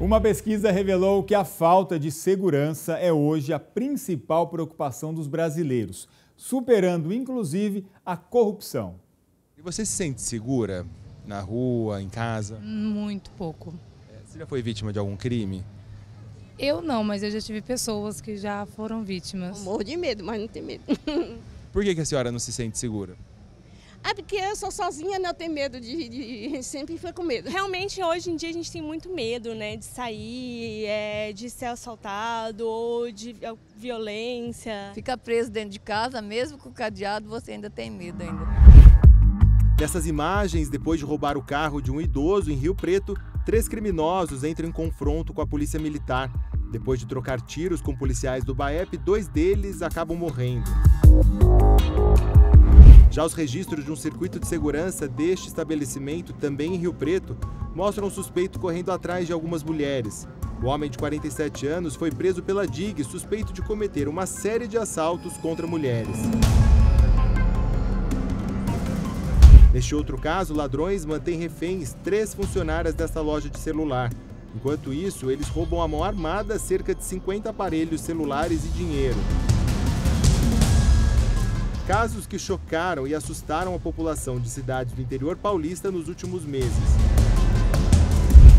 Uma pesquisa revelou que a falta de segurança é hoje a principal preocupação dos brasileiros, superando inclusive a corrupção. E você se sente segura na rua, em casa? Muito pouco. É, você já foi vítima de algum crime? Eu não, mas eu já tive pessoas que já foram vítimas. Eu morro de medo, mas não tenho medo. Por que, que a senhora não se sente segura? É porque eu sou sozinha, né? Eu tenho medo de, de, Sempre foi com medo. Realmente, hoje em dia, a gente tem muito medo, né? De sair, é, de ser assaltado ou de é, violência. Fica preso dentro de casa, mesmo com o cadeado, você ainda tem medo ainda. Nessas imagens, depois de roubar o carro de um idoso em Rio Preto, três criminosos entram em confronto com a polícia militar. Depois de trocar tiros com policiais do BAEP, dois deles acabam morrendo. Já os registros de um circuito de segurança deste estabelecimento, também em Rio Preto, mostram um suspeito correndo atrás de algumas mulheres. O homem de 47 anos foi preso pela DIG, suspeito de cometer uma série de assaltos contra mulheres. Neste outro caso, ladrões mantêm reféns três funcionárias desta loja de celular. Enquanto isso, eles roubam a mão armada cerca de 50 aparelhos celulares e dinheiro. Casos que chocaram e assustaram a população de cidades do interior paulista nos últimos meses.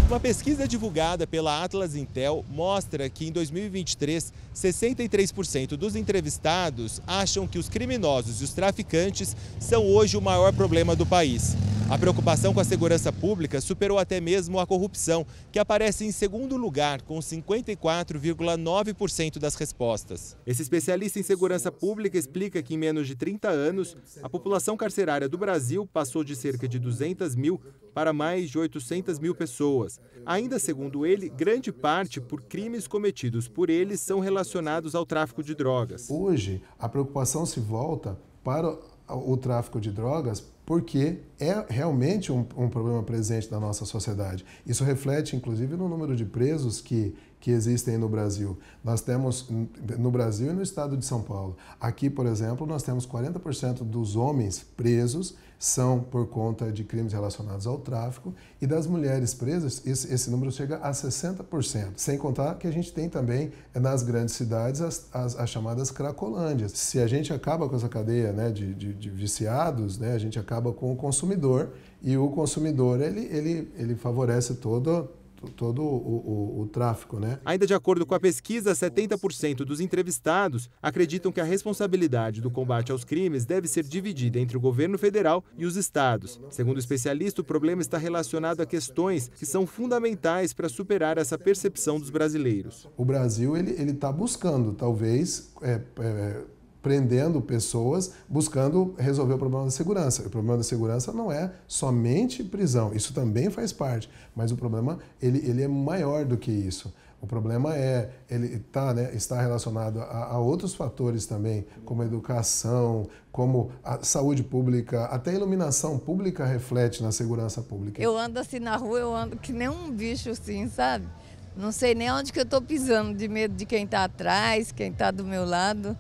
Uma pesquisa divulgada pela Atlas Intel mostra que em 2023, 63% dos entrevistados acham que os criminosos e os traficantes são hoje o maior problema do país. A preocupação com a segurança pública superou até mesmo a corrupção, que aparece em segundo lugar, com 54,9% das respostas. Esse especialista em segurança pública explica que em menos de 30 anos, a população carcerária do Brasil passou de cerca de 200 mil para mais de 800 mil pessoas. Ainda segundo ele, grande parte por crimes cometidos por eles são relacionados ao tráfico de drogas. Hoje, a preocupação se volta para o tráfico de drogas porque é realmente um, um, problema presente na nossa sociedade. Isso reflete, inclusive, no número de presos que, que existem no Brasil. Nós temos, no Brasil e no estado de São Paulo, aqui, por exemplo, nós temos 40% dos homens presos são por conta de crimes relacionados ao tráfico e das mulheres presas, esse, esse número chega a 60%. Sem contar que a gente tem também nas grandes cidades as, as, as chamadas cracolândias. Se a gente acaba com essa cadeia né, de, de, de viciados, né, a gente acaba com o consumidor e o consumidor ele, ele, ele favorece todo todo o, o, o, tráfico. Né? Ainda de acordo com a pesquisa, 70% dos entrevistados acreditam que a responsabilidade do combate aos crimes deve ser dividida entre o governo federal e os estados. Segundo o especialista, o problema está relacionado a questões que são fundamentais para superar essa percepção dos brasileiros. O Brasil ele está buscando, talvez, é, é, prendendo pessoas, buscando resolver o problema da segurança. O problema da segurança não é somente prisão, isso também faz parte, mas o problema ele, ele é maior do que isso. O problema é ele tá, né, está relacionado a, a, outros fatores também, como educação, como a saúde pública, até a iluminação pública reflete na segurança pública. Eu ando assim na rua, eu ando que nem um bicho assim, sabe? Não sei nem onde que eu estou pisando, de medo de quem está atrás, quem está do meu lado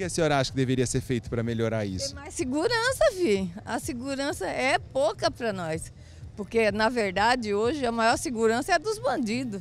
que a senhora acha que deveria ser feito para melhorar isso? Tem mais segurança, Vi. A segurança é pouca para nós. Porque, na verdade, hoje a maior segurança é a dos bandidos.